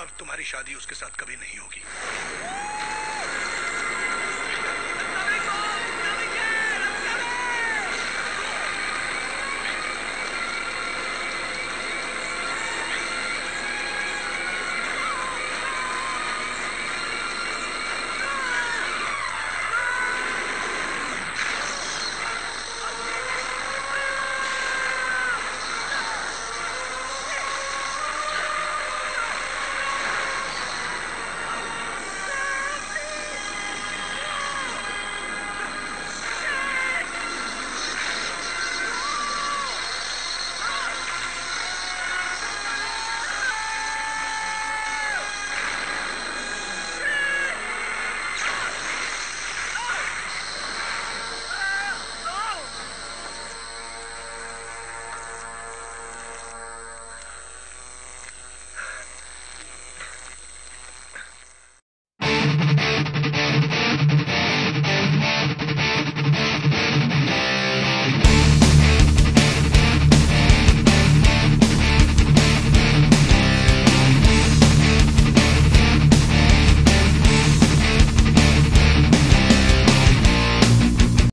अब तुम्हारी शादी उसके साथ कभी नहीं होगी।